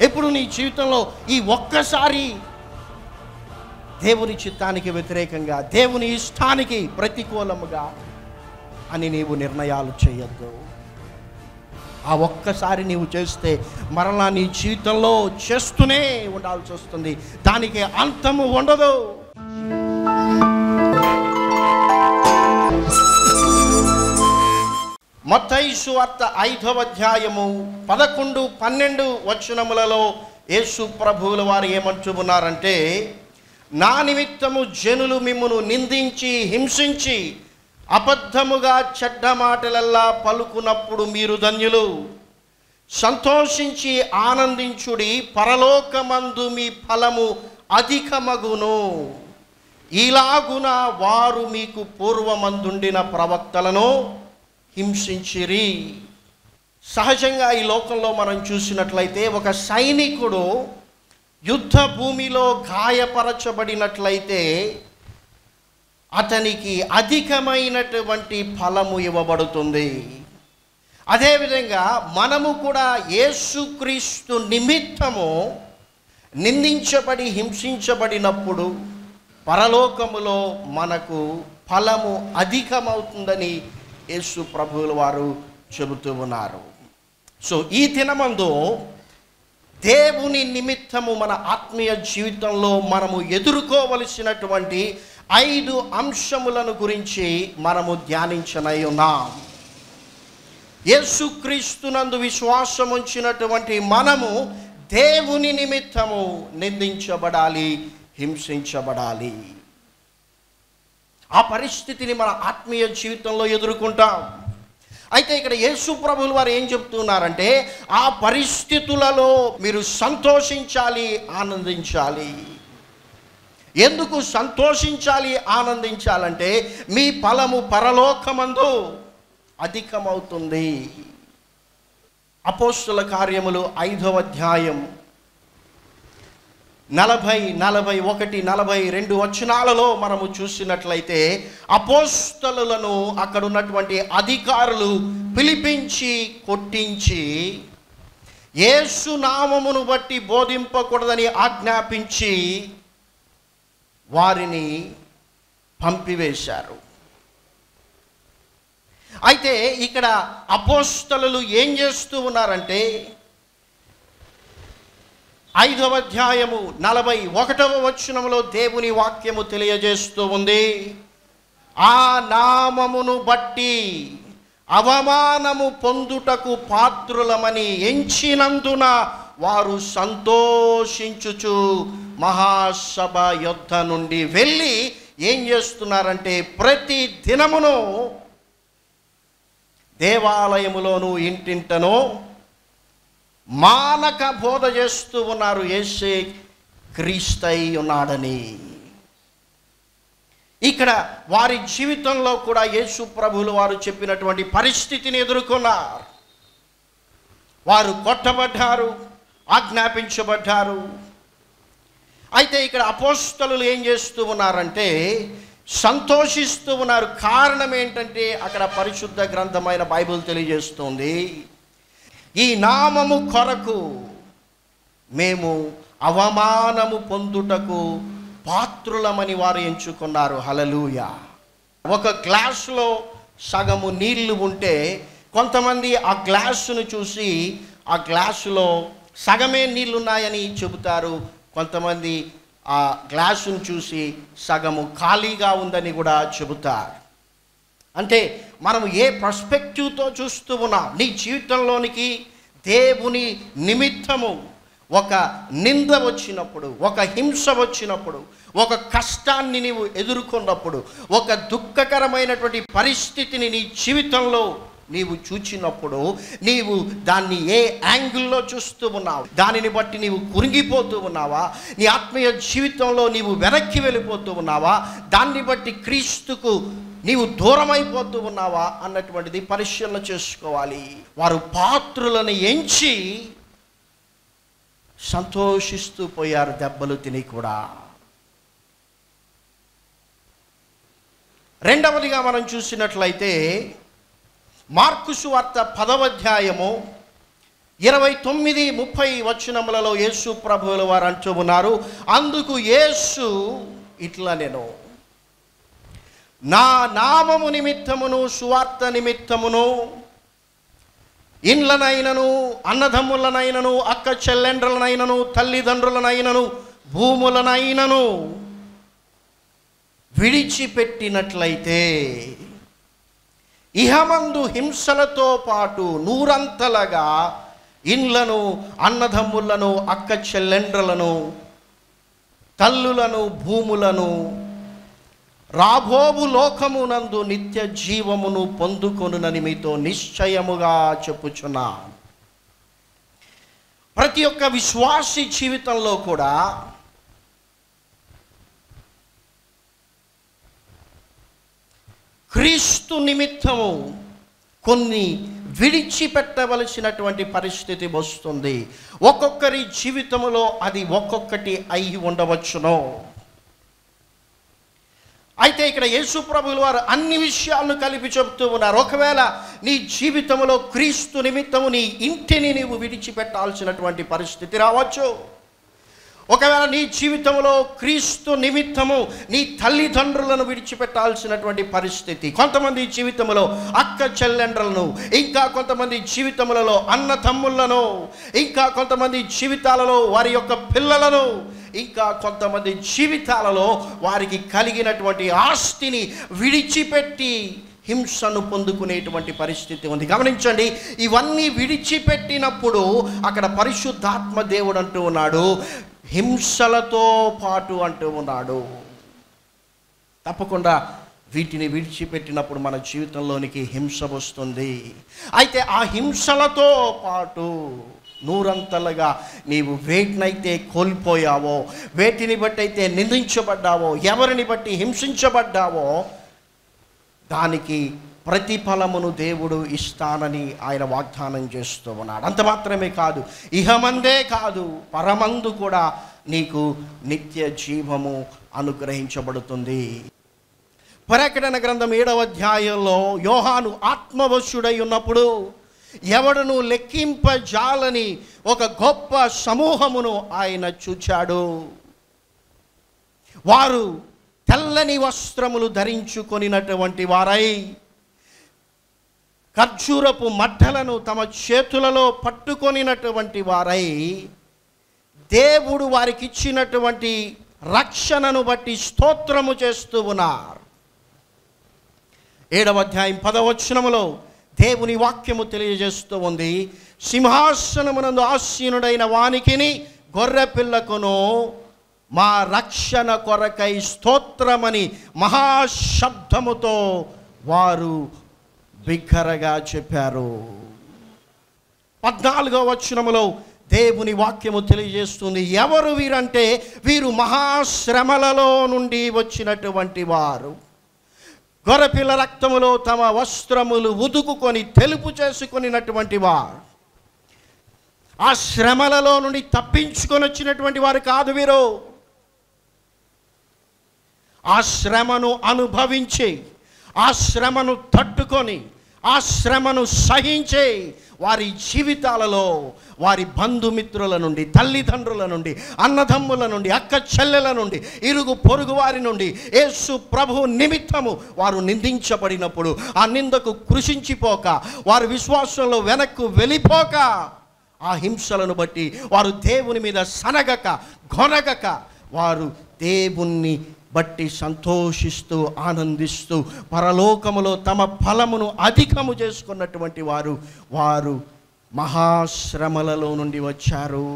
ఎప్పుడు నీ జీవితంలో ఈ ఒక్కసారి దేవుని చిత్తానికి వ్యతిరేకంగా దేవుని ఇష్టానికి ప్రతికూలముగా అని నీవు నిర్ణయాలు చేయొద్దు. ఆ ఒక్కసారి నీవు చేస్తే మరలా నీ జీవితంలో చేస్తూనే ఉండాల్సి వస్తుంది. దానికి అంతము ఉండదు. మత్తయి సువార్త ఐదవ అధ్యాయము పదకొండు పన్నెండు వచనములలో యేసు ప్రభువుల వారు ఏమంటూ ఉన్నారంటే నా నిమిత్తము జనులు మిమ్మును నిందించి హింసించి అబద్ధముగా చెడ్డ మాటలల్లా పలుకున్నప్పుడు మీరు ధన్యులు. సంతోషించి ఆనందించుడి పరలోకమందు మీ ఫలము అధికమగును. ఇలాగున వారు మీకు పూర్వమందుండిన ప్రవక్తలను హింసించిరి. సహజంగా ఈ లోకంలో మనం చూసినట్లయితే ఒక సైనికుడు యుద్ధ భూమిలో గాయపరచబడినట్లయితే అతనికి అధికమైనటువంటి ఫలము ఇవ్వబడుతుంది. అదేవిధంగా మనము కూడా యేసుక్రీస్తు నిమిత్తము నిందించబడి హింసించబడినప్పుడు పరలోకములో మనకు ఫలము అధికమవుతుందని యేసు ప్రభువుల వారు చెబుతూ ఉన్నారు. సో ఈ దినమందు దేవుని నిమిత్తము మన ఆత్మీయ జీవితంలో మనము ఎదుర్కోవలసినటువంటి ఐదు అంశములను గురించి మనము ధ్యానించనై ఉన్నాం. యేసుక్రీస్తునందు విశ్వాసం ఉంచినటువంటి మనము దేవుని నిమిత్తము నిందించబడాలి హింసించబడాలి. ఆ పరిస్థితిని మన ఆత్మీయ జీవితంలో ఎదుర్కొంటాం. అయితే ఇక్కడ యేసు ప్రభులు వారు ఏం చెప్తున్నారంటే ఆ పరిస్థితులలో మీరు సంతోషించాలి ఆనందించాలి. ఎందుకు సంతోషించాలి ఆనందించాలంటే మీ ఫలము పరలోకమందు అధికమవుతుంది. అపోస్తుల కార్యములు ఐదవ అధ్యాయం నలభై నలభై ఒకటి నలభై రెండు వచనాలలో మనము చూసినట్లయితే అపోస్తలులను అక్కడ ఉన్నటువంటి అధికారులు పిలిపించి కొట్టించి యేసు నామమును బట్టి బోధింపకూడదని ఆజ్ఞాపించి వారిని పంపివేశారు. అయితే ఇక్కడ అపోస్తలు ఏం చేస్తూ ఉన్నారంటే ఐదవ అధ్యాయము నలభై ఒకటవ వచనములో దేవుని వాక్యము తెలియజేస్తూ ఉంది. ఆ నామమును బట్టి అవమానము పొందుటకు పాత్రులమని ఎంచినందున వారు సంతోషించుచు మహాసభ యుద్ధ నుండి వెళ్ళి ఏం చేస్తున్నారంటే ప్రతి దినమును దేవాలయములోను ఇంటింటనో మానక బోధ చేస్తూ ఉన్నారు ఏసే క్రీస్తై ఉన్నాడని. ఇక్కడ వారి జీవితంలో కూడా యేసు ప్రభులు వారు చెప్పినటువంటి పరిస్థితిని ఎదుర్కొన్నారు. వారు కొట్టబడ్డారు ఆజ్ఞాపించబడ్డారు. అయితే ఇక్కడ అపోస్తలు ఏం చేస్తూ ఉన్నారంటే సంతోషిస్తూ ఉన్నారు. కారణం ఏంటంటే అక్కడ పరిశుద్ధ గ్రంథమైన బైబిల్ తెలియజేస్తుంది. ఈ నామము కొరకు మేము అవమానము పొందుటకు పాత్రులమని వారు ఎంచుకున్నారు. హలలుయ ఒక గ్లాసులో సగము నీళ్ళు ఉంటే కొంతమంది ఆ గ్లాసును చూసి ఆ గ్లాసులో సగమే నీళ్ళున్నాయని చెబుతారు. కొంతమంది ఆ గ్లాసును చూసి సగము ఖాళీగా ఉందని కూడా చెబుతారు. అంటే మనం ఏ పర్స్పెక్టివ్తో చూస్తూ ఉన్నాం నీ జీవితంలోనికి దేవుని నిమిత్తము ఒక నింద వచ్చినప్పుడు ఒక హింస వచ్చినప్పుడు ఒక కష్టాన్ని నీవు ఎదుర్కొన్నప్పుడు ఒక దుఃఖకరమైనటువంటి పరిస్థితిని నీ జీవితంలో నీవు చూచినప్పుడు నీవు దాన్ని ఏ యాంగిల్లో చూస్తూ ఉన్నావు దానిని బట్టి నీవు కురింగిపోతూ ఉన్నావా నీ ఆత్మీయ జీవితంలో నీవు వెనక్కి వెళ్ళిపోతూ ఉన్నావా దాన్ని బట్టి క్రీస్తుకు నీవు దూరమైపోతూ ఉన్నావా అన్నటువంటిది పరిశీలన చేసుకోవాలి. వారు పాత్రులను ఎంచి సంతోషిస్తూ పోయారు దెబ్బలు తిని కూడా. రెండవదిగా మనం చూసినట్లయితే మార్కుసు వార్త పదవ అధ్యాయము ఇరవై తొమ్మిది ముప్పై వచనములలో యేసు ప్రభువుల వారు అంటూ ఉన్నారు అందుకు యేసు ఇట్లా నేను నా నామము నిమిత్తమును సువార్త నిమిత్తమును ఇండ్లనైనను అన్నదమ్ములనైనను అక్క చెల్లెండ్రులనైనను తల్లిదండ్రులనైనను భూములనైనను విడిచిపెట్టినట్లయితే ఇహమందు హింసలతో పాటు నూరంతలగా ఇండ్లను అన్నదమ్ములను అక్క చెల్లెండ్రలను తల్లులను భూములను రాబోవు లోకమునందు నిత్య జీవమును పొందుకొనునని మీతో నిశ్చయముగా చెప్పుచున్నా. ప్రతి ఒక్క విశ్వాసి జీవితంలో కూడా క్రీస్తు నిమిత్తము కొన్ని విడిచిపెట్టవలసినటువంటి పరిస్థితి వస్తుంది. ఒక్కొక్కరి జీవితంలో అది ఒక్కొక్కటి అయి ఉండవచ్చును. అయితే ఇక్కడ యేసుప్రభుల వారు అన్ని విషయాలను కలిపి చెబుతూ ఉన్నారు. ఒకవేళ నీ జీవితంలో క్రీస్తు నిమిత్తము నీ ఇంటిని నీవు విడిచిపెట్టాల్సినటువంటి పరిస్థితి రావచ్చు. ఒకవేళ నీ జీవితంలో క్రీస్తు నిమిత్తము నీ తల్లిదండ్రులను విడిచిపెట్టాల్సినటువంటి పరిస్థితి కొంతమంది జీవితంలో అక్క చెల్లెండ్రులను ఇంకా కొంతమంది జీవితములలో అన్న తమ్ముళ్ళను ఇంకా కొంతమంది జీవితాలలో వారి యొక్క పిల్లలను ఇంకా కొంతమంది జీవితాలలో వారికి కలిగినటువంటి ఆస్తిని విడిచిపెట్టి హింసను పొందుకునేటువంటి పరిస్థితి ఉంది. గమనించండి ఇవన్నీ విడిచిపెట్టినప్పుడు అక్కడ పరిశుద్ధాత్మ దేవుడు అంటూ ఉన్నాడు హింసలతో పాటు అంటూ ఉన్నాడు. తప్పకుండా వీటిని విడిచిపెట్టినప్పుడు మన జీవితంలోనికి హింస వస్తుంది. అయితే ఆ హింసలతో పాటు నూరంతలుగా నీవు వేటినైతే కోల్పోయావో వేటిని బట్టి అయితే నిందించబడ్డావో ఎవరిని బట్టి హింసించబడ్డావో దానికి ప్రతిఫలమును దేవుడు ఇస్తానని ఆయన వాగ్దానం చేస్తూ ఉన్నాడు. అంత మాత్రమే కాదు ఇహమందే కాదు పరమందు కూడా నీకు నిత్య జీవము అనుగ్రహించబడుతుంది. ప్రకటన గ్రంథం ఏడవ అధ్యాయంలో యోహాను ఆత్మవశుడై ఉన్నప్పుడు ఎవడును లెక్కింపజాలని ఒక గొప్ప సమూహమును ఆయన చూచాడు. వారు తెల్లని వస్త్రములు ధరించుకొనినటువంటి వారై ఖర్జూరపు మట్టలను తమ చేతులలో పట్టుకొనినటువంటి వారై దేవుడు వారికి ఇచ్చినటువంటి రక్షణను బట్టి స్తోత్రము చేస్తూ ఉన్నారు. ఏడవ అధ్యాయం పదవచనములో దేవుని వాక్యము తెలియజేస్తూ ఉంది. సింహాసనమునందు ఆసీనుడైన వానికిని గొర్రె పిల్లకును మా రక్షణ కొరకై స్తోత్రమని మహాశబ్దముతో వారు బిగ్గరగా చెప్పారు. పద్నాలుగో వచనములో దేవుని వాక్యము తెలియజేస్తుంది. ఎవరు వీరంటే వీరు మహాశ్రమలలో నుండి వచ్చినటువంటి వారు. గొర్రెపిల్ల రక్తములో తమ వస్త్రములు ఉదుకుకొని తెలుపు చేసుకునినటువంటి వారు. ఆ శ్రమలలో నుండి తప్పించుకొని వచ్చినటువంటి వారు కాదు వీరు. ఆ శ్రమను అనుభవించి ఆ శ్రమను తట్టుకొని ఆ శ్రమను సహించి వారి జీవితాలలో వారి బంధుమిత్రుల నుండి తల్లిదండ్రుల నుండి అన్నదమ్ముల నుండి అక్క చెల్లెల నుండి ఇరుగు పొరుగు వారి నుండి యేసు ప్రభు నిమిత్తము వారు నిందించబడినప్పుడు ఆ నిందకు కృషించిపోక వారి విశ్వాసంలో వెనక్కు వెళ్ళిపోక ఆ హింసలను బట్టి వారు దేవుని మీద సనగక గొనగక వారు దేవుణ్ణి బట్టి సంతోషిస్తూ ఆనందిస్తూ పరలోకములో తమ ఫలమును అధికము చేసుకున్నటువంటి వారు వారు మహాశ్రమలలో నుండి వచ్చారు.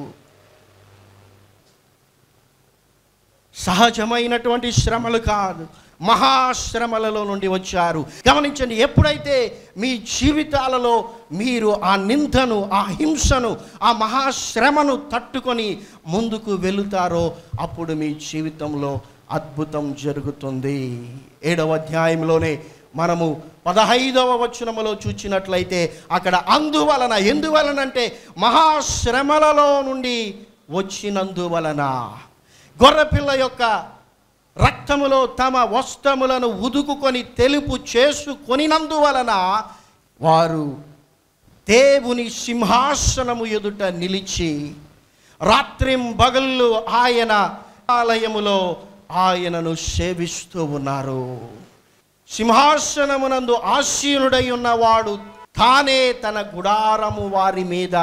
సహజమైనటువంటి శ్రమలు కాదు మహాశ్రమలలో నుండి వచ్చారు. గమనించండి ఎప్పుడైతే మీ జీవితాలలో మీరు ఆ నిందను ఆ హింసను ఆ మహాశ్రమను తట్టుకొని ముందుకు వెళుతారో అప్పుడు మీ జీవితంలో అద్భుతం జరుగుతుంది. ఏడవ అధ్యాయంలోనే మనము పదహైదవ వచనములో చూచినట్లయితే అక్కడ అందువలన ఎందువలనంటే మహాశ్రమలలో నుండి వచ్చినందువలన గొర్రెపిల్ల యొక్క రక్తములో తమ వస్త్రములను ఉదుకుకొని తెలుపు చేసుకొనినందువలన వారు దేవుని సింహాసనము ఎదుట నిలిచి రాత్రిం బగళ్ళు ఆయన ఆలయములో ఆయనను సేవిస్తూ ఉన్నారు. సింహాసనమునందు ఆశీనుడై ఉన్నవాడు తానే తన గుడారము వారి మీద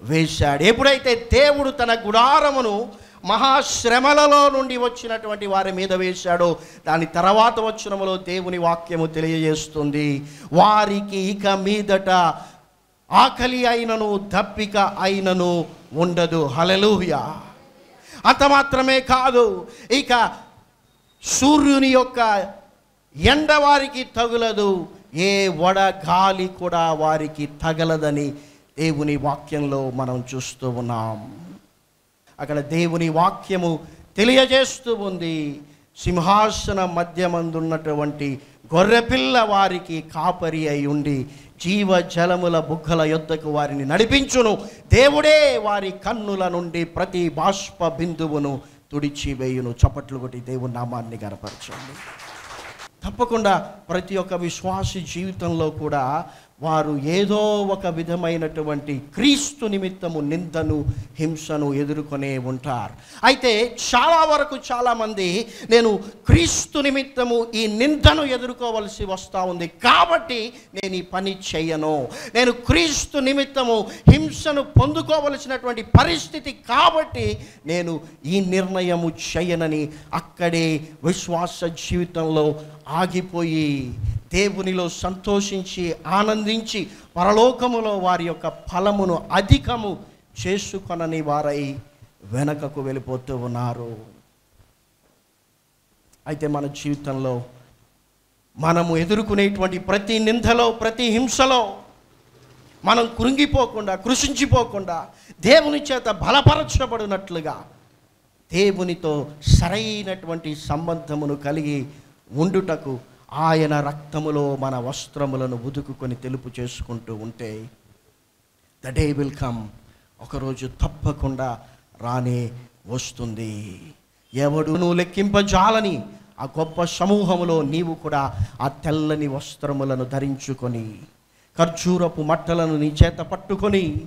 వేశాడు. ఎప్పుడైతే దేవుడు తన గుడారమును మహాశ్రమలలో నుండి వచ్చినటువంటి వారి మీద వేశాడో దాని తర్వాత వచ్చినములో దేవుని వాక్యము తెలియజేస్తుంది. వారికి ఇక మీదట ఆకలి అయినను దప్పిక అయినను ఉండదు. హలలుయ అంత మాత్రమే కాదు. ఇక సూర్యుని యొక్క ఎండ వారికి తగులదు. ఏ వడ గాలి కూడా వారికి తగలదని దేవుని వాక్యంలో మనం చూస్తూ ఉన్నాం. అక్కడ దేవుని వాక్యము తెలియజేస్తూ ఉంది. సింహాసన మధ్యమందున్నటువంటి గొర్రెపిల్ల వారికి కాపరి అయి ఉండి జీవ జలముల బుగ్గల యొద్దకు వారిని నడిపించును. దేవుడే వారి కన్నుల నుండి ప్రతి బాష్ప బిందువును తుడిచివేయును. చప్పట్లు కొట్టి దేవుని నామాన్ని గనపరచండి. తప్పకుండా ప్రతి ఒక్క విశ్వాసి జీవితంలో కూడా వారు ఏదో ఒక విధమైనటువంటి క్రీస్తు నిమిత్తము నిందను హింసను ఎదుర్కొనే ఉంటారు. అయితే చాలా వరకు చాలామంది నేను క్రీస్తు నిమిత్తము ఈ నిందను ఎదుర్కోవలసి వస్తూ ఉంది. కాబట్టి నేను ఈ పని చేయను. నేను క్రీస్తు నిమిత్తము హింసను పొందుకోవలసినటువంటి పరిస్థితి కాబట్టి నేను ఈ నిర్ణయము చేయనని అక్కడే విశ్వాస జీవితంలో ఆగిపోయి దేవునిలో సంతోషించి ఆనందించి పరలోకములో వారి యొక్క ఫలమును అధికము చేసుకొనని వారై వెనకకు వెళ్ళిపోతూ ఉన్నారు. అయితే మన జీవితంలో మనము ఎదుర్కొనేటువంటి ప్రతి నిందలో ప్రతి హింసలో మనం కృంగిపోకుండా కృషించిపోకుండా దేవుని చేత బలపరచబడినట్లుగా దేవునితో సరైనటువంటి సంబంధమును కలిగి ఉండుటకు ఆయన రక్తములో మన వస్త్రములను ఉదుకుకొని తెలుపు చేసుకుంటూ ఉంటే ద డే విల్ కమ్ ఒకరోజు తప్పకుండా రానే వస్తుంది. ఎవడు నువ్వు లెక్కింపజాలని ఆ గొప్ప సమూహములో నీవు కూడా ఆ తెల్లని వస్త్రములను ధరించుకొని ఖర్జూరపు మట్టలను నీ చేత పట్టుకొని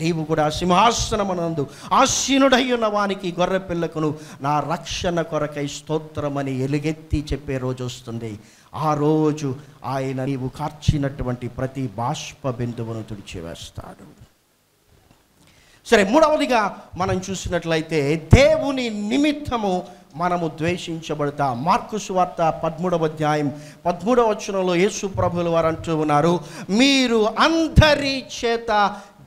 నీవు కూడా సింహాసనమనందు ఆశీనుడై ఉన్న వానికి గొర్రె పిల్లకును నా రక్షణ కొరకై స్తోత్రమని ఎలుగెత్తి చెప్పే రోజు వస్తుంది. ఆ రోజు ఆయన నీవు కార్చినటువంటి ప్రతి బాష్ప బిందువును తుడిచివేస్తాడు. సరే మూడవదిగా మనం చూసినట్లయితే దేవుని నిమిత్తము మనము ద్వేషించబడతా. మార్కు సువార్త పదమూడవ అధ్యాయం పదమూడవ వచనంలో యేసు ప్రభుల వారు అంటూ ఉన్నారు మీరు అందరి చేత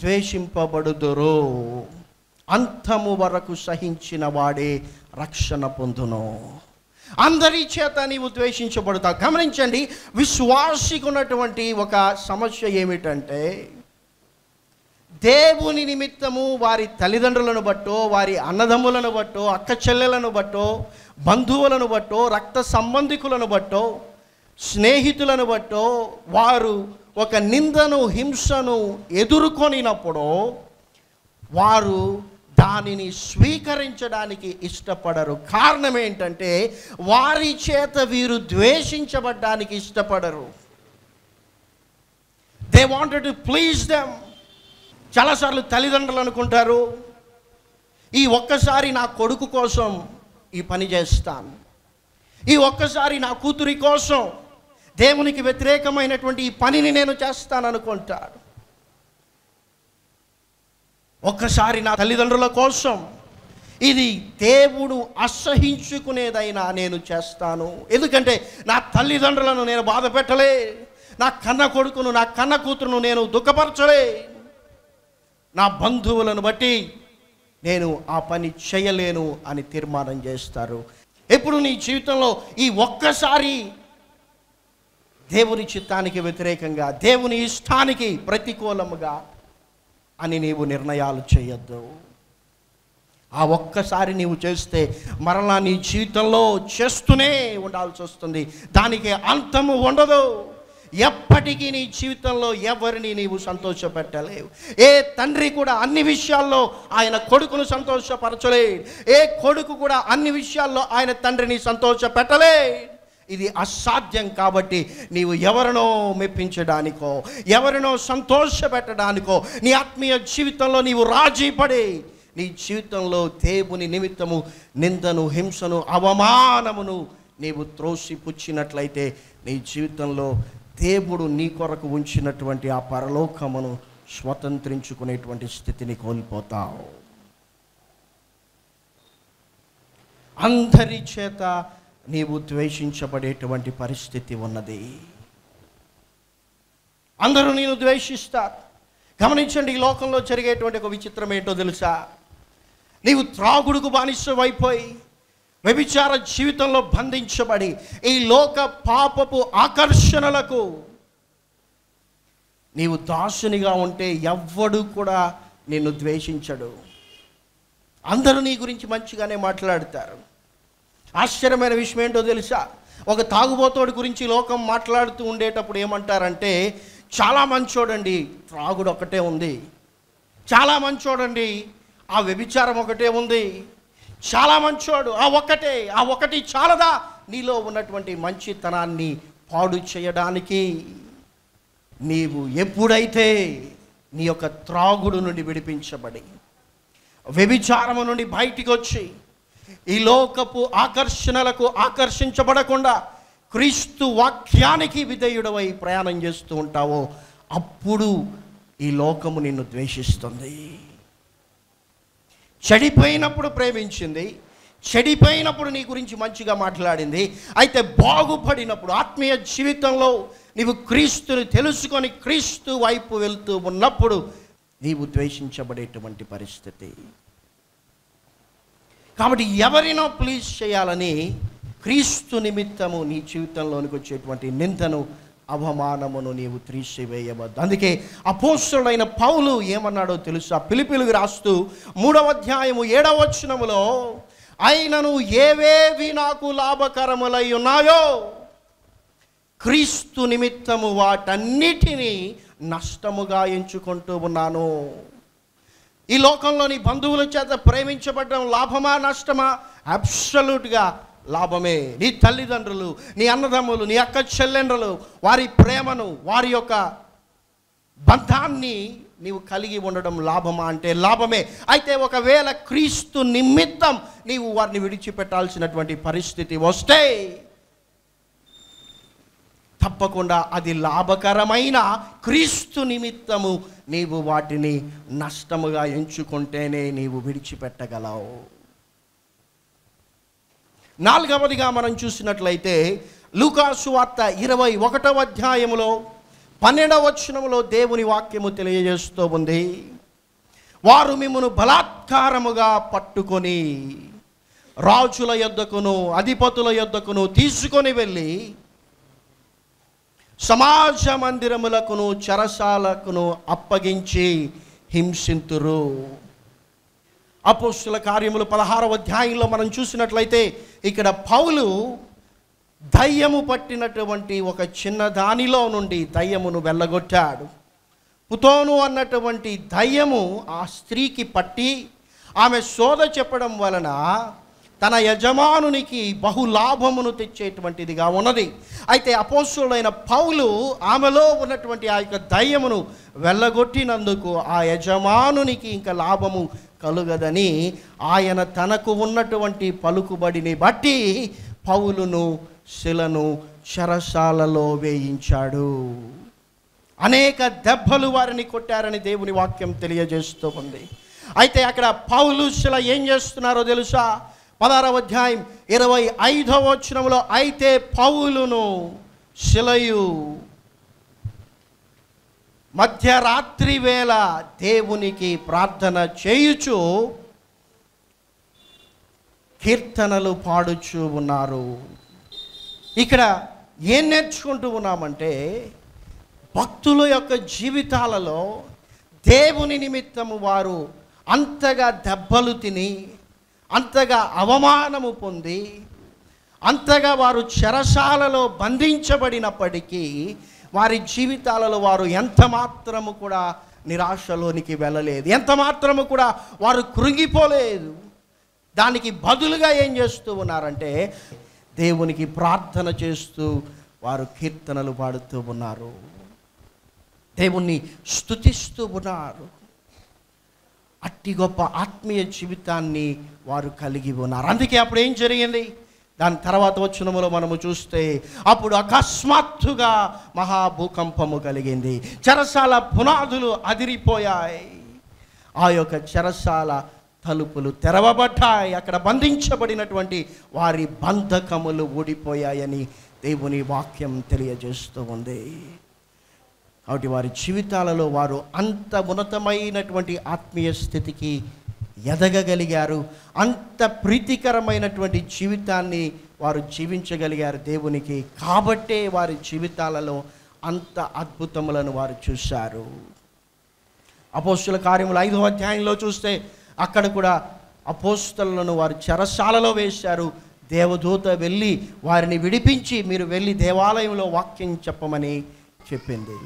ద్వేషింపబడుదురు. అంతము వరకు సహించిన వాడే రక్షణ పొందును. అందరి చేత నీవు ద్వేషించబడతావు. గమనించండి విశ్వాసికి ఉన్నటువంటి ఒక సమస్య ఏమిటంటే దేవుని నిమిత్తము వారి తల్లిదండ్రులను బట్టో వారి అన్నదమ్ములను బట్టో అక్క చెల్లెలను బట్టో బంధువులను బట్టో రక్త సంబంధికులను బట్టో స్నేహితులను బట్టో వారు ఒక నిందను హింసను ఎదుర్కొనినప్పుడు వారు దానిని స్వీకరించడానికి ఇష్టపడరు. కారణం ఏంటంటే వారి చేత వీరు ద్వేషించబడ్డానికి ఇష్టపడరు. They wanted to please them చాలాసార్లు తల్లిదండ్రులు అనుకుంటారు ఈ ఒక్కసారి నా కొడుకు కోసం ఈ పని చేస్తాను. ఈ ఒక్కసారి నా కూతురి కోసం దేవునికి వ్యతిరేకమైనటువంటి ఈ పనిని నేను చేస్తాను అనుకుంటాడు ఒక్కసారి నా తల్లిదండ్రుల కోసం ఇది దేవుడు అసహించుకునేదైనా నేను చేస్తాను. ఎందుకంటే నా తల్లిదండ్రులను నేను బాధ పెట్టలే నా కన్న కొడుకును నా కన్న కూతురును నేను దుఃఖపరచలే. నా బంధువులను బట్టి నేను ఆ పని చేయలేను అని తీర్మానం చేస్తారు. ఎప్పుడు నీ జీవితంలో ఈ ఒక్కసారి దేవుని చిత్తానికి వ్యతిరేకంగా దేవుని ఇష్టానికి ప్రతికూలముగా అని నీవు నిర్ణయాలు చేయొద్దు. ఆ ఒక్కసారి నీవు చేస్తే మరలా నీ జీవితంలో చేస్తూనే ఉండాల్సి వస్తుంది. దానికి అంతము ఉండదు. ఎప్పటికీ నీ జీవితంలో ఎవరిని నీవు సంతోషపెట్టలేవు. ఏ తండ్రి కూడా అన్ని విషయాల్లో ఆయన కొడుకును సంతోషపరచలేడు. ఏ కొడుకు కూడా అన్ని విషయాల్లో ఆయన తండ్రిని సంతోషపెట్టలేడు. ఇది అసాధ్యం కాబట్టి నీవు ఎవరినో మెప్పించడానికో ఎవరినో సంతోషపెట్టడానికో నీ ఆత్మీయ జీవితంలో నీవు రాజీ పడి నీ జీవితంలో దేవుని నిమిత్తము నిందను హింసను అవమానమును నీవు త్రోసి పుచ్చినట్లయితే నీ జీవితంలో దేవుడు నీ కొరకు ఉంచినటువంటి ఆ పరలోకమును స్వతంత్రించుకునేటువంటి స్థితిని కోల్పోతావు. అందరి చేత నీవు ద్వేషించబడేటువంటి పరిస్థితి ఉన్నది. అందరూ నేను ద్వేషిస్తారు. గమనించండి ఈ లోకంలో జరిగేటువంటి ఒక విచిత్రం ఏంటో తెలుసా? నీవు త్రాగుడుకు బానిసమైపోయి వ్యభిచార జీవితంలో బంధించబడి ఈ లోక పాపపు ఆకర్షణలకు నీవు దాసునిగా ఉంటే ఎవ్వడు కూడా నిన్ను ద్వేషించడు. అందరూ నీ గురించి మంచిగానే మాట్లాడతారు. ఆశ్చర్యమైన విషయం ఏంటో తెలుసా? ఒక తాగుబోతోడి గురించి లోకం మాట్లాడుతూ ఉండేటప్పుడు ఏమంటారంటే చాలా మంచోడండి త్రాగుడు ఒకటే ఉంది. చాలా మంచోడండి ఆ వ్యభిచారం ఒకటే ఉంది. చాలా మంచోడు ఆ ఒక్కటే ఆ ఒకటి చాలదా? నీలో ఉన్నటువంటి మంచితనాన్ని పాడు చేయడానికి నీవు ఎప్పుడైతే నీ యొక్క త్రాగుడు నుండి విడిపించబడి వ్యభిచారము నుండి బయటికి వచ్చి ఈ లోకపు ఆకర్షణలకు ఆకర్షించబడకుండా క్రీస్తు వాక్యానికి విధేయుడవై ప్రయాణం చేస్తూ ఉంటావో అప్పుడు ఈ లోకము నిన్ను ద్వేషిస్తుంది. చెడిపోయినప్పుడు ప్రేమించింది చెడిపోయినప్పుడు నీ గురించి మంచిగా మాట్లాడింది అయితే బాగుపడినప్పుడు ఆత్మీయ జీవితంలో నీవు క్రీస్తుని తెలుసుకొని క్రీస్తు వైపు వెళ్తూ ఉన్నప్పుడు నీవు ద్వేషించబడేటువంటి పరిస్థితి. కాబట్టి ఎవరినో ప్లీజ్ చేయాలని క్రీస్తు నిమిత్తము నీ జీవితంలోనికి వచ్చేటువంటి నిందను అవమానమును నీవు త్రీసివేయవద్దు అందుకే అపోస్తుడైన పౌలు ఏమన్నాడో తెలుసా? పిలిపిలుగు రాస్తూ మూడవ అధ్యాయము ఏడవ వచనములో అయినను ఏవేవి నాకు లాభకరములై ఉన్నాయో క్రీస్తు నిమిత్తము వాటన్నిటినీ నష్టముగా ఎంచుకుంటూ ఉన్నాను. ఈ లోకంలోని బంధువుల చేత ప్రేమించబడడం లాభమా నష్టమా? అబ్సల్యూట్గా లాభమే. నీ తల్లిదండ్రులు నీ అన్నదమ్ములు నీ అక్క చెల్లెండ్రులు వారి ప్రేమను వారి యొక్క బంధాన్ని నీవు కలిగి ఉండడం లాభమా అంటే లాభమే. అయితే ఒకవేళ క్రీస్తు నిమిత్తం నీవు వారిని విడిచిపెట్టాల్సినటువంటి పరిస్థితి వస్తే తప్పకుండా అది లాభకరమైన క్రీస్తు నిమిత్తము. నీవు వాటిని నష్టముగా ఎంచుకుంటేనే నీవు విడిచిపెట్టగలవు. నాలుగవదిగా మనం చూసినట్లయితే లూకాసు వార్త ఇరవై ఒకటవ అధ్యాయములో పన్నెండవ వచనములో దేవుని వాక్యము తెలియజేస్తూ ఉంది. వారు మిమ్మను బలాత్కారముగా పట్టుకొని రాజుల యొద్దకును అధిపతుల యొద్దకును తీసుకొని వెళ్ళి సమాజ మందిరములకును చెరసాలకును అప్పగించి హింసింతురు. అపోస్తుల కార్యములు పదహారవ అధ్యాయంలో మనం చూసినట్లయితే ఇక్కడ పౌలు దయ్యము పట్టినటువంటి ఒక చిన్న దానిలో నుండి దయ్యమును వెళ్ళగొట్టాడు. పుతోను అన్నటువంటి దయ్యము ఆ స్త్రీకి పట్టి ఆమె శోధ చెప్పడం వలన తన యజమానునికి బహులాభమును తెచ్చేటువంటిదిగా ఉన్నది. అయితే అపోస్తుడైన పౌలు ఆమెలో ఉన్నటువంటి ఆ యొక్క దయ్యమును వెళ్ళగొట్టినందుకు ఆ యజమానునికి ఇంకా లాభము కలుగదని ఆయన తనకు ఉన్నటువంటి పలుకుబడిని బట్టి పౌలును శిలను చెరసాలలో వేయించాడు. అనేక దెబ్బలు వారిని కొట్టారని దేవుని వాక్యం తెలియజేస్తూ ఉంది. అయితే అక్కడ పౌలు శిల ఏం చేస్తున్నారో తెలుసా? పదహారవ అధ్యాయం ఇరవై ఐదవ వచనంలో అయితే పౌలును శిలయు మధ్యరాత్రి వేళ దేవునికి ప్రార్థన చేయుచు కీర్తనలు పాడుచు ఉన్నారు. ఇక్కడ ఏం నేర్చుకుంటూ ఉన్నామంటే భక్తుల యొక్క జీవితాలలో దేవుని నిమిత్తము వారు అంతగా దెబ్బలు తిని అంతగా అవమానము పొంది అంతగా వారు చెరసాలలో బంధించబడినప్పటికీ వారి జీవితాలలో వారు ఎంత మాత్రము కూడా నిరాశలోనికి వెళ్ళలేదు. ఎంత మాత్రము కూడా వారు కృంగిపోలేదు. దానికి బదులుగా ఏం చేస్తూ ఉన్నారంటే దేవునికి ప్రార్థన చేస్తూ వారు కీర్తనలు పాడుతూ ఉన్నారు. దేవుణ్ణి స్తుతిస్తూ ఉన్నారు. అట్టి గొప్ప ఆత్మీయ జీవితాన్ని వారు కలిగి ఉన్నారు. అందుకే అప్పుడు ఏం జరిగింది? దాని తర్వాత వచ్చినములో మనము చూస్తే అప్పుడు అకస్మాత్తుగా మహాభూకంపము కలిగింది. చెరసాల పునాదులు అదిరిపోయాయి. ఆ యొక్క చెరసాల తలుపులు తెరవబడ్డాయి. అక్కడ బంధించబడినటువంటి వారి బంధకములు ఊడిపోయాయని దేవుని వాక్యం తెలియజేస్తూ ఉంది. కాబట్టి వారి జీవితాలలో వారు అంత ఉన్నతమైనటువంటి ఆత్మీయ స్థితికి ఎదగగలిగారు అంత ప్రీతికరమైనటువంటి జీవితాన్ని వారు జీవించగలిగారు దేవునికి. కాబట్టే వారి జీవితాలలో అంత అద్భుతములను వారు చూశారు. అపోస్తుల కార్యములు ఐదవ అధ్యాయంలో చూస్తే అక్కడ కూడా అపోస్తులను వారు చెరసాలలో వేశారు. దేవదూత వెళ్ళి వారిని విడిపించి మీరు వెళ్ళి దేవాలయంలో వాక్యం చెప్పమని చెప్పింది.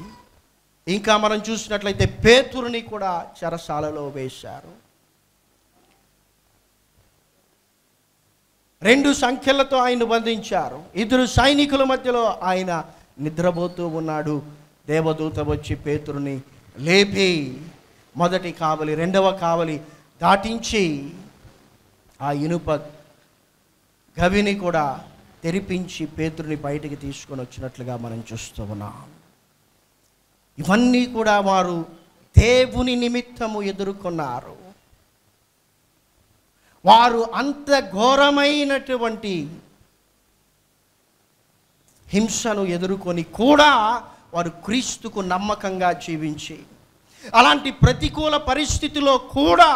ఇంకా మనం చూసినట్లయితే పేతురుని కూడా చెరసాలలో వేశారు. రెండు సంఖ్యలతో ఆయన బంధించారు. ఇద్దరు సైనికుల మధ్యలో ఆయన నిద్రపోతూ ఉన్నాడు. దేవదూత వచ్చి పేతురుని లేపి మొదటి కావలి రెండవ కావలి దాటించి ఆ ఇనుప గవిని కూడా తెరిపించి పేతురుని బయటికి తీసుకొని వచ్చినట్లుగా మనం చూస్తూ ఉన్నాం. ఇవన్నీ కూడా వారు దేవుని నిమిత్తము ఎదుర్కొన్నారు. వారు అంత ఘోరమైనటువంటి హింసను ఎదుర్కొని కూడా వారు క్రీస్తుకు నమ్మకంగా జీవించి అలాంటి ప్రతికూల పరిస్థితిలో కూడా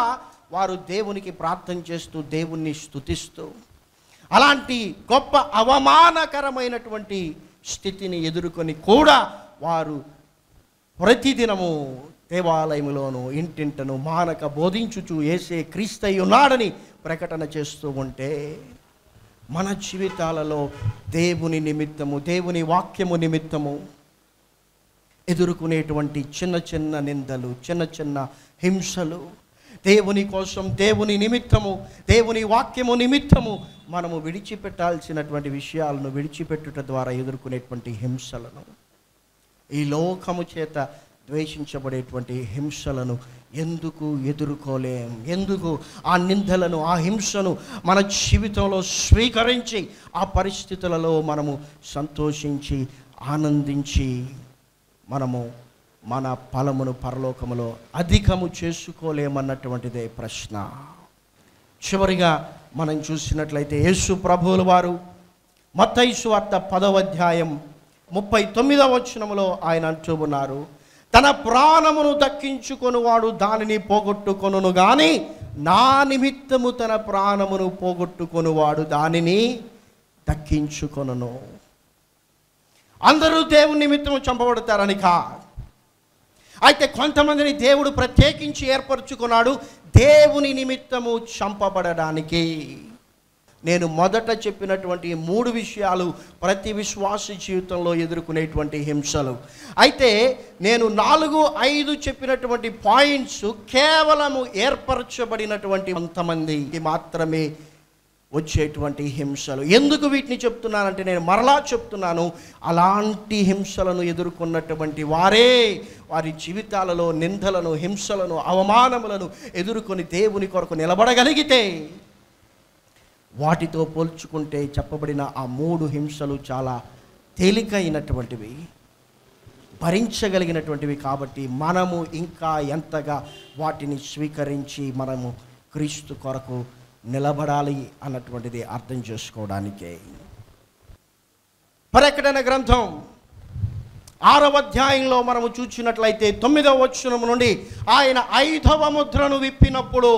వారు దేవునికి ప్రార్థన చేస్తూ దేవుణ్ణి స్తుతిస్తూ అలాంటి గొప్ప అవమానకరమైనటువంటి స్థితిని ఎదుర్కొని కూడా వారు ప్రతిదినము దేవాలయములోను ఇంటింటను మానక బోధించుచు ఏసే క్రీస్తయి ఉన్నాడని ప్రకటన చేస్తూ ఉంటే మన జీవితాలలో దేవుని నిమిత్తము దేవుని వాక్యము నిమిత్తము ఎదుర్కొనేటువంటి చిన్న చిన్న నిందలు చిన్న చిన్న హింసలు దేవుని కోసం దేవుని నిమిత్తము దేవుని వాక్యము నిమిత్తము మనము విడిచిపెట్టాల్సినటువంటి విషయాలను విడిచిపెట్టుట ద్వారా ఎదుర్కొనేటువంటి హింసలను ఈ లోకము చేత ద్వేషించబడేటువంటి హింసలను ఎందుకు ఎదుర్కోలేం? ఎందుకు ఆ నిందలను ఆ హింసను మన జీవితంలో స్వీకరించి ఆ పరిస్థితులలో మనము సంతోషించి ఆనందించి మనము మన ఫలమును పరలోకములో అధికము చేసుకోలేమన్నటువంటిదే ప్రశ్న. చివరిగా మనం చూసినట్లయితే యేసు ప్రభువుల వారు మతైసు వార్త పదవ అధ్యాయం ముప్పై తొమ్మిదవ వచనములో ఆయన అంటూ ఉన్నారు తన ప్రాణమును దక్కించుకొనువాడు దానిని పోగొట్టుకొనును కానీ నా నిమిత్తము తన ప్రాణమును పోగొట్టుకొనువాడు దానిని దక్కించుకొనును. అందరూ దేవుని నిమిత్తము చంపబడతారని కా అయితే కొంతమందిని దేవుడు ప్రత్యేకించి ఏర్పరచుకున్నాడు దేవుని నిమిత్తము చంపబడడానికి. నేను మొదట చెప్పినటువంటి మూడు విషయాలు ప్రతి విశ్వాస జీవితంలో ఎదుర్కొనేటువంటి హింసలు. అయితే నేను నాలుగు ఐదు చెప్పినటువంటి పాయింట్స్ కేవలము ఏర్పరచబడినటువంటి కొంతమందికి మాత్రమే వచ్చేటువంటి హింసలు. ఎందుకు వీటిని చెప్తున్నానంటే నేను మరలా చెప్తున్నాను. అలాంటి హింసలను ఎదుర్కొన్నటువంటి వారే వారి జీవితాలలో నిందలను హింసలను అవమానములను ఎదుర్కొని దేవుని కొరకు నిలబడగలిగితే వాటితో పోల్చుకుంటే చెప్పబడిన ఆ మూడు హింసలు చాలా తేలికైనటువంటివి భరించగలిగినటువంటివి కాబట్టి మనము ఇంకా ఎంతగా వాటిని స్వీకరించి మనము క్రీస్తు కొరకు నిలబడాలి అన్నటువంటిది అర్థం చేసుకోవడానికే. ప్రకటన గ్రంథం ఆరవ అధ్యాయంలో మనము చూసినట్లయితే తొమ్మిదవ వచనం నుండి ఆయన ఐదవ ముద్రను విప్పినప్పుడు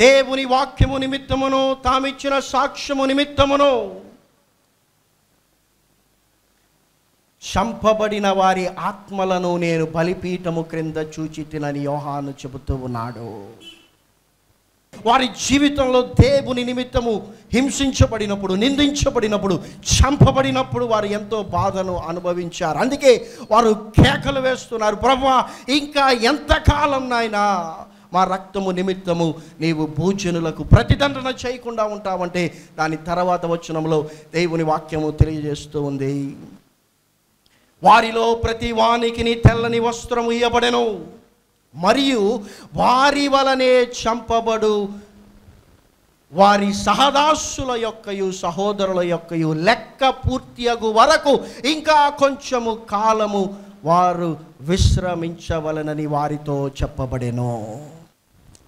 దేవుని వాక్యము నిమిత్తమును తామిచ్చిన సాక్ష్యము నిమిత్తమును చంపబడిన వారి ఆత్మలను నేను బలిపీఠము క్రింద చూచి తినని యోహాను చెబుతూ ఉన్నాడు. వారి జీవితంలో దేవుని నిమిత్తము హింసించబడినప్పుడు నిందించబడినప్పుడు చంపబడినప్పుడు వారు ఎంతో బాధను అనుభవించారు. అందుకే వారు కేకలు వేస్తున్నారు ప్రభా ఇంకా ఎంతకాలం నాయనా మా రక్తము నిమిత్తము నీవు భూజనులకు ప్రతిదండన చేయకుండా ఉంటావంటే దాని తర్వాత వచనంలో దేవుని వాక్యము తెలియజేస్తూ ఉంది. వారిలో ప్రతి వానికి నీ తెల్లని వస్త్రము ఇయ్యబడెను. మరియు వారి వలనే చంపబడు వారి సహదాసుల యొక్కయు సహోదరుల యొక్కయు లెక్క పూర్తియగు వరకు ఇంకా కొంచెము కాలము వారు విశ్రమించవలనని వారితో చెప్పబడెను.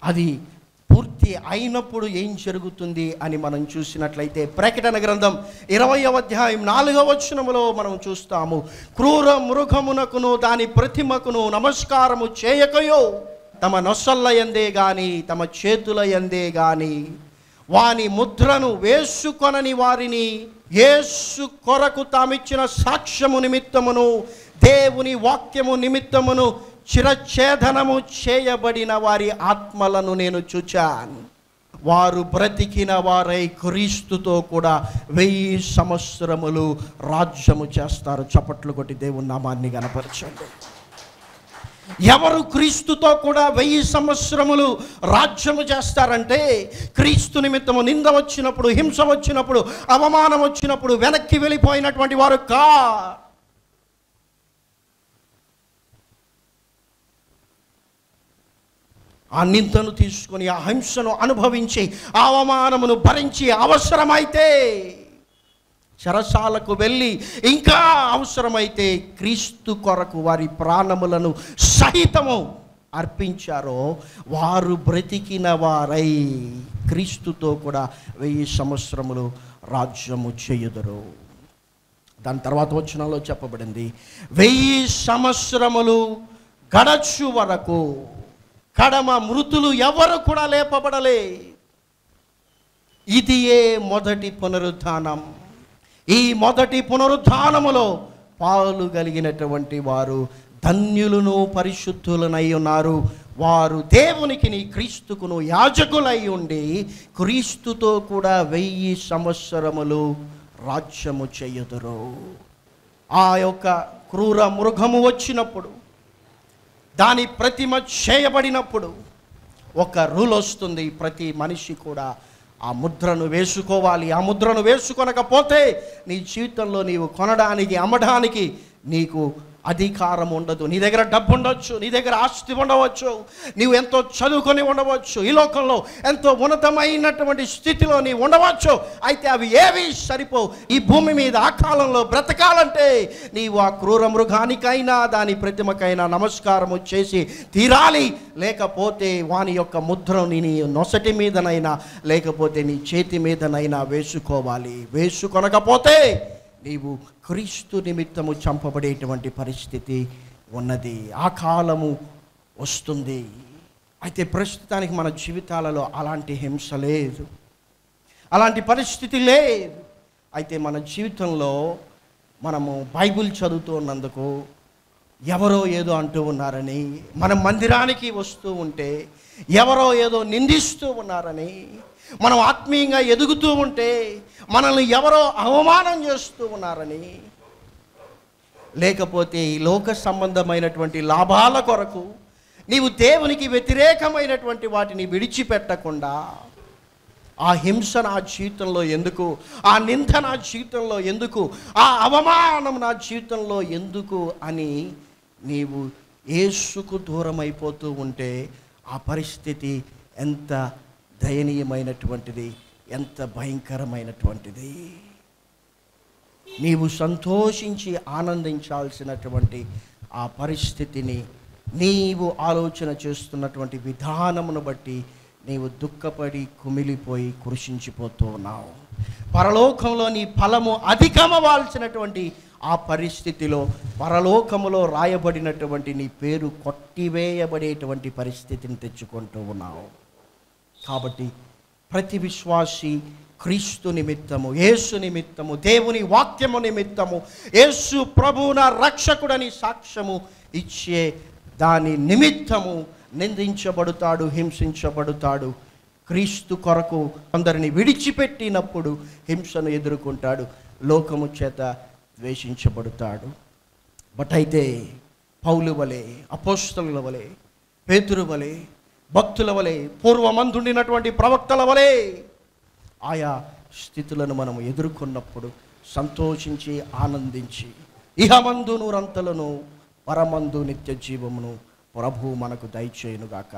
అది పూర్తి అయినప్పుడు ఏం జరుగుతుంది అని మనం చూసినట్లయితే ప్రకటన గ్రంథం ఇరవయవ అధ్యాయం నాలుగవ వచనములో మనం చూస్తాము. క్రూర మృగమునకును దాని ప్రతిమకును నమస్కారము చేయకయో తమ నొసల్ల ఎందే గాని తమ చేతుల ఎందే గాని వాని ముద్రను వేసుకొనని వారిని యేసు కొరకు తామిచ్చిన సాక్ష్యము నిమిత్తమును దేవుని వాక్యము నిమిత్తమును చిరఛేదనము చేయబడిన వారి ఆత్మలను నేను చూచాను. వారు బ్రతికిన వారై క్రీస్తుతో కూడా వెయ్యి సంవత్సరములు రాజ్యము చేస్తారు. చప్పట్లు కొట్టి దేవుని నామాన్ని గనపరచండి ఎవరు క్రీస్తుతో కూడా వెయ్యి సంవత్సరములు రాజ్యము చేస్తారంటే క్రీస్తు నిమిత్తము నింద వచ్చినప్పుడు హింస వచ్చినప్పుడు అవమానం వచ్చినప్పుడు వెనక్కి వెళ్ళిపోయినటువంటి వారు కా ఆ నిందను తీసుకొని ఆ హింసను అనుభవించి అవమానమును భరించి అవసరమైతే చెరసాలకు వెళ్ళి ఇంకా అవసరమైతే క్రీస్తు కొరకు వారి ప్రాణములను సహితము అర్పించారో వారు బ్రతికిన వారై క్రీస్తుతో కూడా వెయ్యి సంవత్సరములు రాజ్యము చేయుదరు. దాని తర్వాత వచ్చినలో చెప్పబడింది వెయ్యి సంవత్సరములు గడచు వరకు కడమ మృతులు ఎవరు కూడా లేపబడలే. ఇది ఏ మొదటి పునరుద్ధానం. ఈ మొదటి పునరుద్ధానములో పాలు కలిగినటువంటి వారు ధన్యులను పరిశుద్ధులనై ఉన్నారు. వారు దేవునికి నీ క్రీస్తుకును యాజకులై ఉండి క్రీస్తుతో కూడా వెయ్యి సంవత్సరములు రాజ్యము చేయుదురు. ఆ యొక్క క్రూర మృగము వచ్చినప్పుడు దాని ప్రతిమ చేయబడినప్పుడు ఒక రూల్ వస్తుంది. ప్రతి మనిషి కూడా ఆ ముద్రను వేసుకోవాలి. ఆ ముద్రను వేసుకొనకపోతే నీ జీవితంలో నీవు కొనడానికి అమ్మడానికి నీకు అధికారం ఉండదు. నీ దగ్గర డబ్బు ఉండవచ్చు నీ దగ్గర ఆస్తి ఉండవచ్చు నీవు ఎంతో చదువుకొని ఉండవచ్చు ఈ లోకంలో ఎంతో ఉన్నతమైనటువంటి స్థితిలో నీవు ఉండవచ్చు. అయితే అవి ఏవి సరిపోవు. ఈ భూమి మీద ఆ కాలంలో బ్రతకాలంటే నీవు ఆ క్రూర మృగానికైనా దాని ప్రతిమకైనా నమస్కారము చేసి తీరాలి. లేకపోతే వాని యొక్క ముద్రని నీ నొసటి మీదనైనా లేకపోతే నీ చేతి మీదనైనా వేసుకోవాలి. వేసుకొనకపోతే నీవు క్రీస్తు నిమిత్తము చంపబడేటువంటి పరిస్థితి ఉన్నది. ఆ కాలము వస్తుంది. అయితే ప్రస్తుతానికి మన జీవితాలలో అలాంటి హింస లేదు. అలాంటి పరిస్థితి లేదు. అయితే మన జీవితంలో మనము బైబిల్ చదువుతూ ఉన్నందుకు ఎవరో ఏదో అంటూ ఉన్నారని మనం మందిరానికి వస్తూ ఉంటే ఎవరో ఏదో నిందిస్తూ ఉన్నారని మనం ఆత్మీయంగా ఎదుగుతూ ఉంటే మనల్ని ఎవరో అవమానం చేస్తూ ఉన్నారని. లేకపోతే ఈ లోక సంబంధమైనటువంటి లాభాల కొరకు నీవు దేవునికి వ్యతిరేకమైనటువంటి వాటిని విడిచిపెట్టకుండా ఆ హింస నా జీవితంలో ఎందుకు ఆ నింద నా జీవితంలో ఎందుకు ఆ అవమానం నా జీవితంలో ఎందుకు అని నీవు ఏసుకు దూరం అయిపోతూ ఉంటే ఆ పరిస్థితి ఎంత దయనీయమైనటువంటిది ఎంత భయంకరమైనటువంటిది. నీవు సంతోషించి ఆనందించాల్సినటువంటి ఆ పరిస్థితిని నీవు ఆలోచన చేస్తున్నటువంటి విధానమును బట్టి నీవు దుఃఖపడి కుమిలిపోయి కృషించిపోతూ ఉన్నావు. పరలోకంలో నీ ఫలము అధికమవాల్సినటువంటి ఆ పరిస్థితిలో పరలోకములో రాయబడినటువంటి నీ పేరు కొట్టివేయబడేటువంటి పరిస్థితిని తెచ్చుకుంటూ ఉన్నావు. కాబట్టి ప్రతి విశ్వాసి క్రీస్తు నిమిత్తము యేసు నిమిత్తము దేవుని వాక్యము నిమిత్తము యేసు ప్రభువున రక్షకుడని సాక్ష్యము ఇచ్చే దాని నిమిత్తము నిందించబడుతాడు హింసించబడుతాడు. క్రీస్తు కొరకు కొందరిని విడిచిపెట్టినప్పుడు హింసను ఎదుర్కొంటాడు లోకము చేత ద్వేషించబడుతాడు. బట్ అయితే పౌలు వలె అపోస్తల వలె పేతురు వలె భక్తుల వలె పూర్వమందుండినటువంటి ప్రవక్తల వలె ఆయా స్థితులను మనం ఎదుర్కొన్నప్పుడు సంతోషించి ఆనందించి ఇహమందు నూరంతలను పరమందు నిత్య జీవమును ప్రభు మనకు దయచేయునుగాక.